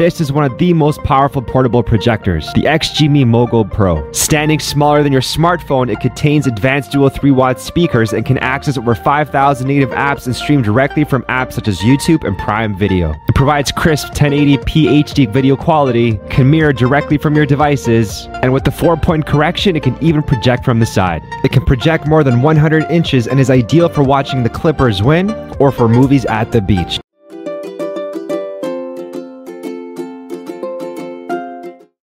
this is one of the most powerful portable projectors, the XGIMI MoGo Pro. Standing smaller than your smartphone, it contains advanced dual 3 watt speakers and can access over 5,000 native apps and stream directly from apps such as YouTube and Prime Video. It provides crisp 1080p HD video quality, can mirror directly from your devices, and with the 4 point correction, it can even project from the side. It can project more than 100 inches and is ideal for watching the Clippers win or for movies at the beach.